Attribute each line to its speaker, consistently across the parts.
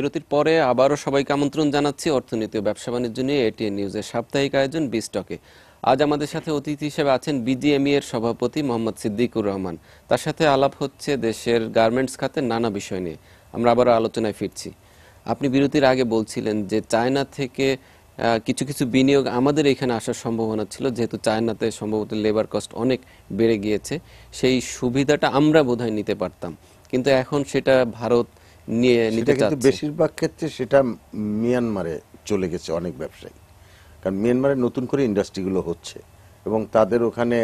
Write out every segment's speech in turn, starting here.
Speaker 1: বিরতির পরে আবারও সবাইকে আমন্ত্রণ জানাচ্ছি অর্থনীতি ও ব্যবসা বাণিজ্য নিয়ে এটিএন নিউজের সাপ্তাহিক আয়োজন বিস্টকে আজ আমাদের সাথে অতিথি হিসেবে আছেন বিজিএমই এর সভাপতি মোহাম্মদ সিদ্দিকুর রহমান। তার সাথে আলাপ হচ্ছে দেশের গার্মেন্টস খাতের নানা বিষয় নিয়ে। আমরা আবারও আলোচনায় ফিরছি। আপনি বিরতির আগে বলছিলেন যে চায়না থেকে কিছু কিছু বিনিয়োগ আমাদের এখানে আসার সম্ভাবনা ছিল, যেহেতু চায়নাতে সম্ভবত লেবার কস্ট অনেক বেড়ে গিয়েছে, সেই সুবিধাটা আমরা বোধহয় নিতে পারতাম। কিন্তু এখন সেটা ভারত নিয়ে নিতে
Speaker 2: কিন্তু বেশিরভাগ ক্ষেত্রে সেটা মিয়ানমারে চলে গেছে অনেক ব্যবসায়ী। কারণ মিয়ানমারে নতুন করে ইন্ডাস্ট্রিগুলো হচ্ছে এবং তাদের ওখানে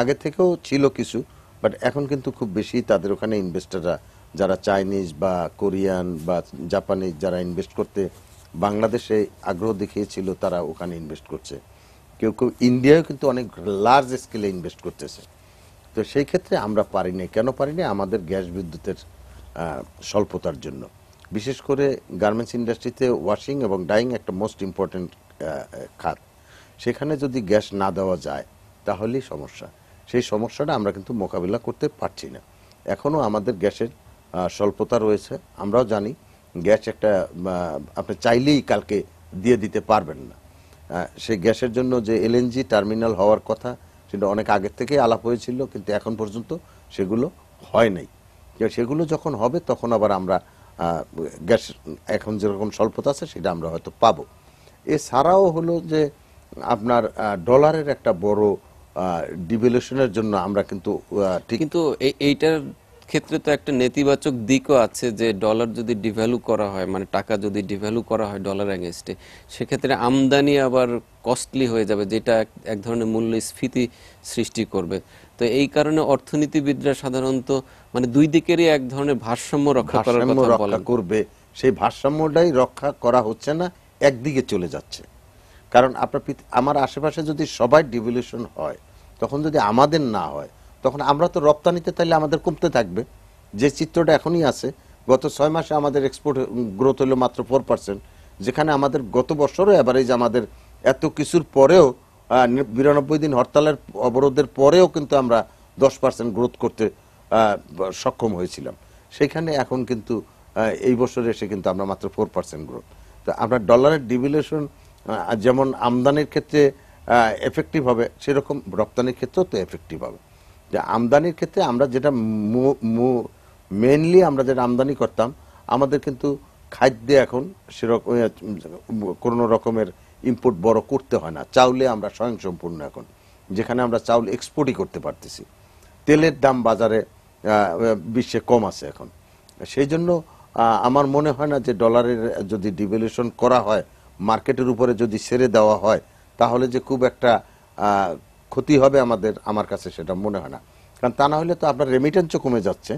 Speaker 2: আগে থেকেও ছিল কিছু বাট এখন কিন্তু খুব বেশি তাদের ওখানে ইনভেস্টাররা যারা চাইনিজ বা কোরিয়ান বা জাপানিজ যারা ইনভেস্ট করতে বাংলাদেশে আগ্রহ দেখিয়েছিল তারা ওখানে ইনভেস্ট করছে। কেউ কেউ ইন্ডিয়াও কিন্তু অনেক লার্জ স্কেলে ইনভেস্ট করতেছে। তো সেই ক্ষেত্রে আমরা পারিনি কেন পারিনি আমাদের গ্যাস বিদ্যুতের স্বল্পতার জন্য। বিশেষ করে গার্মেন্টস ইন্ডাস্ট্রিতে ওয়াশিং এবং ডাইং একটা মোস্ট ইম্পর্টেন্ট খাত। সেখানে যদি গ্যাস না দেওয়া যায়, তাহলেই সমস্যা। সেই সমস্যাটা আমরা কিন্তু মোকাবিলা করতে পারছি না। এখনও আমাদের গ্যাসের স্বল্পতা রয়েছে। আমরাও জানি গ্যাস একটা আপনি চাইলেই কালকে দিয়ে দিতে পারবেন না। সেই গ্যাসের জন্য যে এলএনজি টার্মিনাল হওয়ার কথা, সেটা অনেক আগের থেকেই আলাপ হয়েছিল, কিন্তু এখন পর্যন্ত সেগুলো হয় নাই। সেগুলো যখন হবে, তখন আবার আমরা গ্যাস, এখন যেরকম স্বল্পতা আছে, সেটা আমরা হয়তো পাবো। এছাড়াও হলো যে আপনার ডলারের একটা বড় ডিভ্যালুয়েশনের জন্য আমরা কিন্তু ঠিক
Speaker 1: কিন্তু এই- এইটার ক্ষেত্রে তো একটা নেতিবাচক দিকও আছে যে ডলার যদি ডিভ্যালু করা হয় মানে টাকা যদি ডিভ্যালু করা হয় ডলার অ্যাগেনস্টে সেক্ষেত্রে আমদানি আবার কস্টলি হয়ে যাবে যেটা এক- ধরনের মূল্যস্ফীতি সৃষ্টি করবে। তো এই কারণে অর্থনীতিবিদরা সাধারণত মানে দুই দিকেরই এক ধরনের ভারসাম্য রক্ষা করার কথা বলেন।
Speaker 2: করবে সেই ভারসাম্যটাই রক্ষা করা হচ্ছে না একদিকে চলে যাচ্ছে। কারণ আপনার আমার আশেপাশে যদি সবাই ডিভলিউশন হয় তখন যদি আমাদের না হয় তখন আমরা তো রপ্তানিতে তাইলে আমাদের কমতে থাকবে। যে চিত্রটা এখনই আছে গত ছয় মাসে আমাদের এক্সপোর্ট গ্রোথ হলো মাত্র ফোর পার্সেন্ট যেখানে আমাদের গত বছরও এভারেজ আমাদের এত কিছুর পরেও বিরানব্বই দিন হরতালের অবরোধের পরেও কিন্তু আমরা দশ পার্সেন্ট গ্রোথ করতে সক্ষম হয়েছিলাম। সেখানে এখন কিন্তু এই বছর এসে কিন্তু আমরা মাত্র ফোর পার্সেন্ট গ্রোথ তো আমরা ডলারের ডিভিলেশন যেমন আমদানির ক্ষেত্রে এফেক্টিভ হবে, সেরকম রপ্তানির ক্ষেত্রেও তো এফেক্টিভ হবে। যে আমদানির ক্ষেত্রে আমরা যেটা মেনলি আমরা যেটা আমদানি করতাম, আমাদের কিন্তু খাদ্যে এখন সেরকম কোনো রকমের ইম্পোর্ট বড় করতে হয় না। চাউলে আমরা স্বয়ংসম্পূর্ণ এখন, যেখানে আমরা চাউল এক্সপোর্টই করতে পারতেছি। তেলের দাম বাজারে বিশ্বে কম আছে এখন। সেই জন্য আমার মনে হয় না যে ডলারের যদি ডিভ্যালুয়েশন করা হয় মার্কেটের উপরে যদি ছেড়ে দেওয়া হয়, তাহলে যে খুব একটা ক্ষতি হবে আমাদের, আমার কাছে সেটা মনে হয় না। কারণ তা না হলে তো আপনার রেমিটেন্সও কমে যাচ্ছে।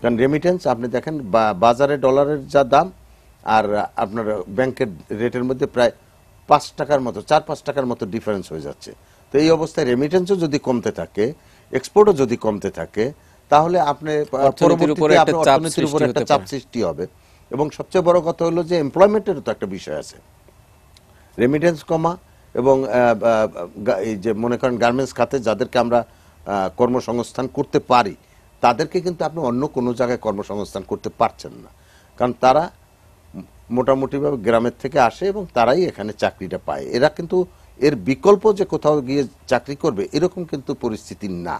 Speaker 2: কারণ রেমিটেন্স আপনি দেখেন বাজারে ডলারের যা দাম, আর আপনার ব্যাংকের রেটের মধ্যে প্রায় পাঁচ টাকার মতো চার পাঁচ টাকার মতো ডিফারেন্স হয়ে যাচ্ছে। তো এই অবস্থায় রেমিটেন্সও যদি কমতে থাকে এক্সপোর্টও যদি কমতে থাকে তাহলে আপনি
Speaker 1: অর্থনীতির উপরে
Speaker 2: পরবর্তীতে
Speaker 1: একটা
Speaker 2: আপনার
Speaker 1: চাপ
Speaker 2: অর্থনীতির উপরে
Speaker 1: সৃষ্টি
Speaker 2: একটা চাপ সৃষ্টি হবে। এবং সবচেয়ে বড় কথা হলো যে এমপ্লয়মেন্টেরও তো একটা বিষয় আছে। রেমিটেন্স কমা এবং এই যে মনে করেন গার্মেন্টস খাতে যাদেরকে আমরা কর্মসংস্থান করতে পারি তাদেরকে কিন্তু আপনি অন্য কোনো জায়গায় কর্মসংস্থান করতে পারছেন না। কারণ তারা মোটামুটিভাবে গ্রামের থেকে আসে এবং তারাই এখানে চাকরিটা পায়। এরা কিন্তু এর বিকল্প যে কোথাও গিয়ে চাকরি করবে, এরকম কিন্তু পরিস্থিতি না।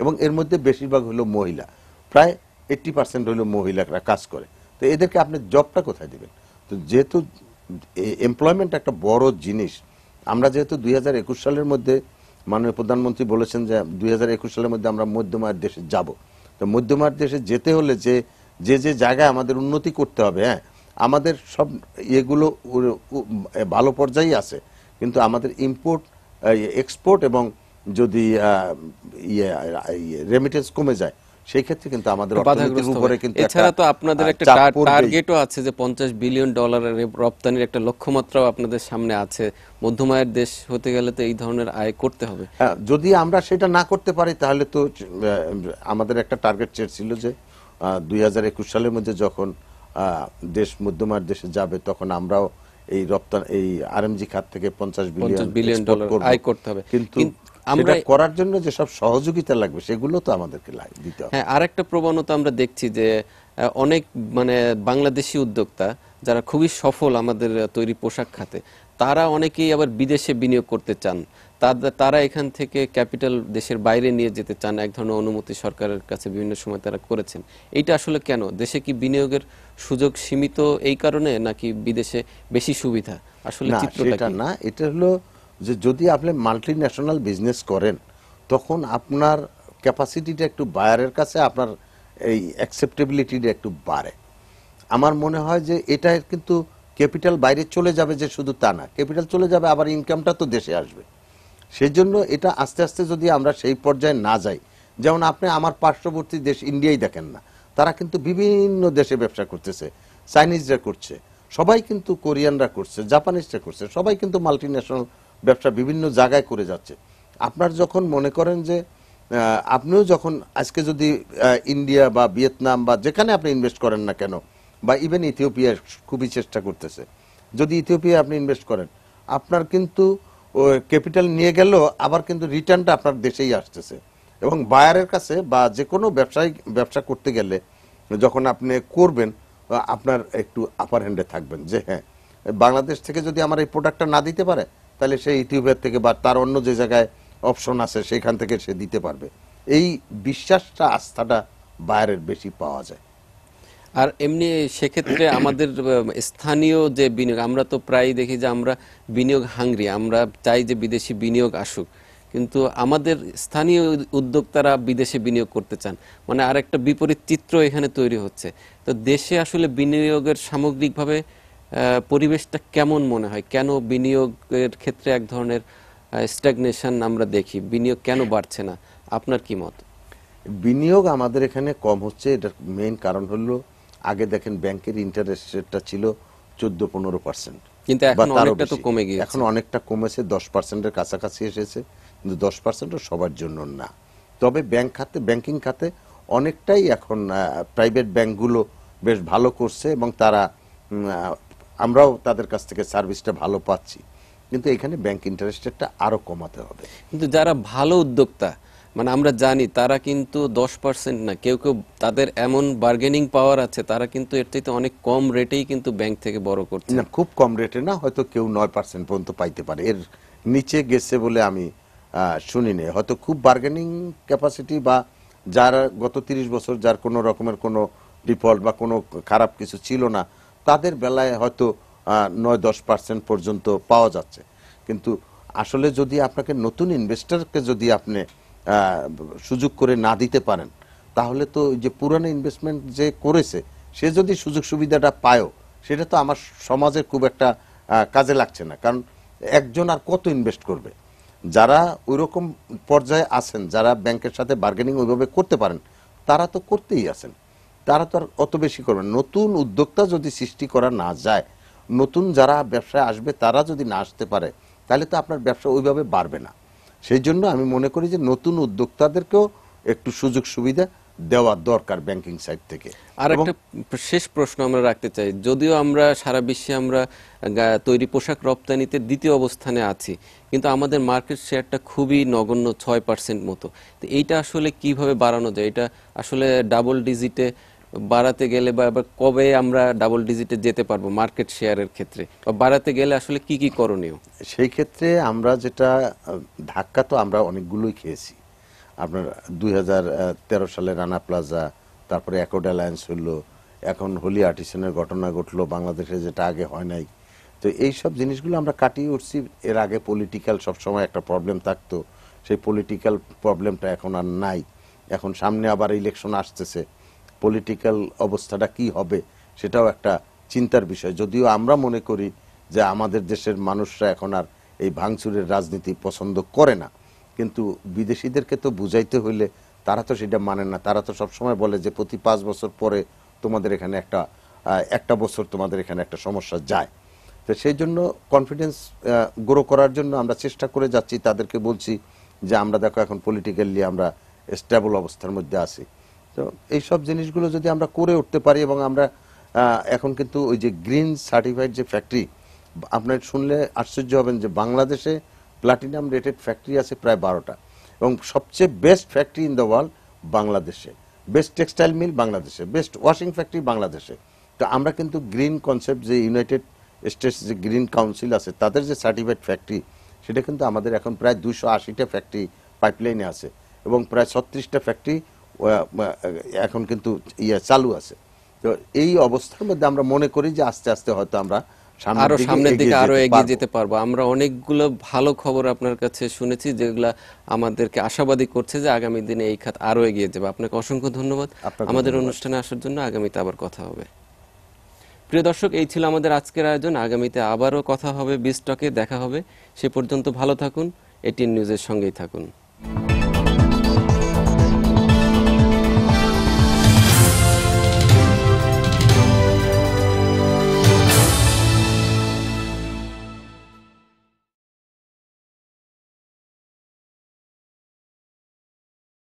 Speaker 2: এবং এর মধ্যে বেশিরভাগ হলো মহিলা। প্রায় এইট্টি পার্সেন্ট হলো মহিলারা কাজ করে। তো এদেরকে আপনি জবটা কোথায় দেবেন? তো যেহেতু এমপ্লয়মেন্ট একটা বড় জিনিস, আমরা যেহেতু দুই হাজার একুশ সালের মধ্যে মাননীয় প্রধানমন্ত্রী বলেছেন যে দুই হাজার একুশ সালের মধ্যে আমরা মধ্যমায়ের দেশে যাব। তো মধ্যমায়ের দেশে যেতে হলে যে যে যে জায়গায় আমাদের উন্নতি করতে হবে হ্যাঁ আমাদের সব উ- ভালো পর্যায়ে আছে। কিন্তু আমাদের ইম্পোর্ট এক্সপোর্ট এবং যদি রেমিটেন্স কমে যায় সেই ক্ষেত্রে কিন্তু আমাদের অর্থনীতির উপরে কিন্তু
Speaker 1: এছাড়া তো আপনাদের একটা। টার্গেটও আছে যে পঞ্চাশ বিলিয়ন ডলারের রপ্তানির একটা লক্ষ্যমাত্রাও আপনাদের সামনে আছে। মধ্যমায়ের দেশ হতে গেলে তো এই ধরনের আয় করতে হবে।
Speaker 2: যদি আমরা সেটা না করতে পারি তাহলে তো আমাদের একটা টার্গেট সেট ছিল যে দুই হাজার একুশ সালের মধ্যে যখন দেশ মধ্যমার দেশে যাবে তখন আমরাও এই রপ্তানি এই আরএমজি খাত থেকে পঞ্চাশ বিলিয়ন
Speaker 1: বিলিয়ন ডলার আয় করতে হবে।
Speaker 2: কিন্তু
Speaker 1: আমরা-
Speaker 2: করার জন্য যে সব সহযোগিতা লাগবে সেগুলো তো আমাদেরকে লাগ- দিতে হবে।
Speaker 1: হ্যাঁ আরেকটা প্রবণতা আমরা দেখছি যে অনেক মানে বাংলাদেশি উদ্যোক্তা যারা খুবই সফল আমাদের তৈরি পোশাক খাতে তারা অনেকেই আবার বিদেশে বিনিয়োগ করতে চান। তারা এখান থেকে ক্যাপিটাল দেশের বাইরে নিয়ে যেতে চান এক ধরনের অনুমতি সরকারের কাছে বিভিন্ন সময় তারা করেছেন। এইটা আসলে কেন? দেশে কি বিনিয়োগের সুযোগ সীমিত এই কারণে নাকি বিদেশে বেশি সুবিধা? আসলে
Speaker 2: না
Speaker 1: চিত্রটা
Speaker 2: না এটা হলো যে যদি আপনি মাল্টি ন্যাশনাল বিজনেস করেন তখন আপনার ক্যাপাসিটিটা একটু বায়ারের কাছে আপনার এই অ্যাকসেপ্টেবিলিটিটা একটু বাড়ে। আমার মনে হয় যে এটা কিন্তু ক্যাপিটাল বাইরে চলে যাবে যে শুধু তা না ক্যাপিটাল চলে যাবে আবার ইনকামটা তো দেশে আসবে। সেই জন্য এটা আস্তে আস্তে যদি আমরা সেই পর্যায়ে না যাই, যেমন আপনি আমার পার্শ্ববর্তী দেশ ইন্ডিয়াই দেখেন না, তারা কিন্তু বিভিন্ন দেশে ব্যবসা করতেছে, চাইনিজরা করছে, সবাই কিন্তু কোরিয়ানরা করছে, জাপানিজরা করছে, সবাই কিন্তু মাল্টি ন্যাশনাল ব্যবসা বিভিন্ন জায়গায় করে যাচ্ছে। আপনার যখন মনে করেন যে আপনিও যখন আজকে যদি ইন্ডিয়া বা ভিয়েতনাম বা যেখানে আপনি ইনভেস্ট করেন না কেন, বা ইভেন ইথিওপিয়া খুবই চেষ্টা করতেছে, যদি ইথিওপিয়া আপনি ইনভেস্ট করেন, আপনার কিন্তু ক্যাপিটাল নিয়ে গেলেও আবার কিন্তু রিটার্নটা আপনার দেশেই আসতেছে। এবং বায়ারের কাছে বা যে কোনো ব্যবসায়ী, ব্যবসা করতে গেলে যখন আপনি করবেন আপনার একটু আপার হ্যান্ডে থাকবেন যে হ্যাঁ বাংলাদেশ থেকে যদি আমার এই প্রোডাক্টটা না দিতে পারে, তাহলে সে ইউটিউবের থেকে বা তার অন্য যে জায়গায় অপশন আছে, সেখান থেকে সে দিতে পারবে। এই বিশ্বাসটা, আস্থাটা বায়ারের বেশি পাওয়া যায়।
Speaker 1: আর এমনি সেক্ষেত্রে আমাদের স্থানীয় যে বিনিয়োগ, আমরা তো প্রায় দেখি যে আমরা বিনিয়োগ হাঙ্গরি আমরা চাই যে বিদেশি বিনিয়োগ আসুক। কিন্তু আমাদের স্থানীয় উদ্যোক্তারা বিদেশে বিনিয়োগ করতে চান। মানে আর একটা বিপরীত চিত্র এখানে তৈরি হচ্ছে। তো দেশে আসলে বিনিয়োগের সামগ্রিকভাবে পরিবেশটা কেমন মনে হয়? কেন বিনিয়োগের ক্ষেত্রে এক ধরনের স্ট্যাগনেশন আমরা দেখি? বিনিয়োগ কেন বাড়ছে না? আপনার কি মত?
Speaker 2: বিনিয়োগ আমাদের এখানে কম হচ্ছে। এটার মেইন কারণ হলো আগে দেখেন ব্যাংকের ইন্টারেস্ট রেটটা ছিল চোদ্দ পনেরো পার্সেন্ট
Speaker 1: কিন্তু এখন অনেকটা তো কমে গিয়েছে।
Speaker 2: এখন অনেকটা কমেছে দশ পার্সেন্টের কাছাকাছি এসেছে কিন্তু দশ পার্সেন্টও সবার জন্য না। তবে ব্যাংক খাতে ব্যাংকিং খাতে অনেকটাই এখন প্রাইভেট ব্যাংকগুলো বেশ ভালো করছে এবং তারা আমরাও তাদের কাছ থেকে সার্ভিসটা ভালো পাচ্ছি। কিন্তু এখানে ব্যাংক ইন্টারেস্ট রেটটা আরও কমাতে হবে।
Speaker 1: কিন্তু যারা ভালো উদ্যোক্তা মানে আমরা জানি তারা কিন্তু দশ পার্সেন্ট না, কেউ কেউ তাদের এমন বার্গেনিং পাওয়ার আছে, তারা কিন্তু এর থেকে অনেক কম রেটেই কিন্তু ব্যাংক থেকে বড় করছে।
Speaker 2: না, খুব কম রেটে না, হয়তো কেউ নয় পার্সেন্ট পর্যন্ত পাইতে পারে। এর নিচে গেছে বলে আমি শুনিনি। হয়তো খুব বার্গেনিং ক্যাপাসিটি বা যার গত তিরিশ বছর যার কোনো রকমের কোনো ডিফল্ট বা কোনো খারাপ কিছু ছিল না, তাদের বেলায় হয়তো নয় দশ পার্সেন্ট পর্যন্ত পাওয়া যাচ্ছে। কিন্তু আসলে যদি আপনাকে নতুন ইনভেস্টরকে যদি আপনি সুযোগ করে না দিতে পারেন, তাহলে তো ওই যে পুরানো ইনভেস্টমেন্ট যে করেছে, সে যদি সুযোগ সুবিধাটা পায়ও, সেটা তো আমার সমাজের খুব একটা কাজে লাগছে না। কারণ একজন আর কত ইনভেস্ট করবে? যারা ওইরকম পর্যায়ে আছেন, যারা ব্যাংকের সাথে বার্গেনিং ওইভাবে করতে পারেন, তারা তো করতেই আছেন। তারা তো আর অত বেশি করবেন নতুন উদ্যোক্তা যদি সৃষ্টি করা না যায়, নতুন যারা ব্যবসায় আসবে, তারা যদি না আসতে পারে, তাহলে তো আপনার ব্যবসা ওইভাবে বাড়বে না। সেই জন্য আমি মনে করি যে নতুন উদ্যোক্তাদেরকেও একটু সুযোগ সুবিধা দেওয়া দরকার ব্যাংকিং সাইড থেকে।
Speaker 1: আর একটা শেষ প্রশ্ন আমরা রাখতে চাই। যদিও আমরা সারা বিশ্বে আমরা তৈরি পোশাক রপ্তানিতে দ্বিতীয় অবস্থানে আছি কিন্তু আমাদের মার্কেট শেয়ারটা খুবই নগণ্য ছয় পার্সেন্ট মতো। তো এইটা আসলে কীভাবে বাড়ানো যায়? এটা আসলে ডাবল ডিজিটে বাড়াতে গেলে বা কবে আমরা ডাবল ডিজিটে যেতে পারব মার্কেট শেয়ারের ক্ষেত্রে? বা বাড়াতে গেলে আসলে কি কি করণীয়?
Speaker 2: সেই ক্ষেত্রে আমরা যেটা, ধাক্কা তো আমরা অনেকগুলোই খেয়েছি। আপনার দুই সালে রানা প্লাজা, তারপরে অ্যাকোড অ্যালায়েন্স হলো, এখন হোলি আর্টিসনের ঘটনা ঘটলো, বাংলাদেশে যেটা আগে হয় নাই। তো এই সব জিনিসগুলো আমরা কাটিয়ে উঠছি। এর আগে পলিটিক্যাল সবসময় একটা প্রবলেম থাকতো। সেই পলিটিক্যাল প্রবলেমটা এখন আর নাই। এখন সামনে আবার ইলেকশন আসতেছে। পলিটিক্যাল অবস্থাটা কি হবে, সেটাও একটা চিন্তার বিষয়। যদিও আমরা মনে করি যে আমাদের দেশের মানুষরা এখন আর এই ভাঙচুরের রাজনীতি পছন্দ করে না। কিন্তু বিদেশিদেরকে তো বুঝাইতে হইলে তারা তো সেটা মানে না। তারা তো সবসময় বলে যে প্রতি পাঁচ বছর পরে তোমাদের এখানে একটা একটা বছর তোমাদের এখানে একটা সমস্যা যায়। তো সেই জন্য কনফিডেন্স গ্রো করার জন্য আমরা চেষ্টা করে যাচ্ছি। তাদেরকে বলছি যে আমরা দেখো এখন পলিটিক্যালি আমরা স্টেবল অবস্থার মধ্যে আছি। তো এই সব জিনিসগুলো যদি আমরা করে উঠতে পারি এবং আমরা এখন কিন্তু ওই যে গ্রিন সার্টিফাইড যে ফ্যাক্টরি, আপনার শুনলে আশ্চর্য হবেন যে বাংলাদেশে প্লাটিনাম রেটেড ফ্যাক্টরি আছে প্রায় বারোটা এবং সবচেয়ে best factory in the world বাংলাদেশে। বেস্ট টেক্সটাইল মিল বাংলাদেশে, বেস্ট ওয়াশিং ফ্যাক্টরি বাংলাদেশে। তো আমরা কিন্তু গ্রিন কনসেপ্ট, যে ইউনাইটেড স্টেটস যে গ্রিন কাউন্সিল আছে, তাদের যে সার্টিফাইড ফ্যাক্টরি, সেটা কিন্তু আমাদের এখন প্রায় দুশো আশিটা ফ্যাক্টরি পাইপলাইনে আছে এবং প্রায় ছত্রিশটা ফ্যাক্টরি এখন কিন্তু ইয়ে চালু আছে। তো এই অবস্থার মধ্যে আমরা মনে করি যে আস্তে আস্তে হয়তো আমরা আরও
Speaker 1: সামনের দিকে
Speaker 2: আরও
Speaker 1: এগিয়ে যেতে পারব। আমরা অনেকগুলো ভালো খবর আপনার কাছে শুনেছি যেগুলা আমাদেরকে আশাবাদী করছে যে আগামী দিনে এই খাত আরও এগিয়ে যাবে। আপনাকে অসংখ্য ধন্যবাদ। আমাদের অনুষ্ঠানে আসার জন্য আগামীতে আবার কথা হবে। প্রিয় দর্শক এই ছিল আমাদের আজকের আয়োজন। আগামীতে আবারও কথা হবে বিস্টকে দেখা হবে। সে পর্যন্ত ভালো থাকুন। এটিএন নিউজের সঙ্গেই থাকুন।